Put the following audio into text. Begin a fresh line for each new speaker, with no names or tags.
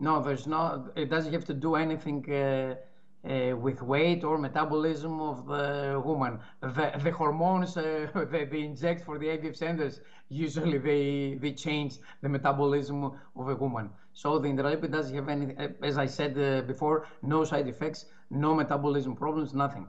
No, there's not. It doesn't have to do anything uh, uh, with weight or metabolism of the woman. The, the hormones uh, that they inject for the IVF centers usually they they change the metabolism of a woman. So the intralipid doesn't have any, as I said uh, before, no side effects, no metabolism problems, nothing.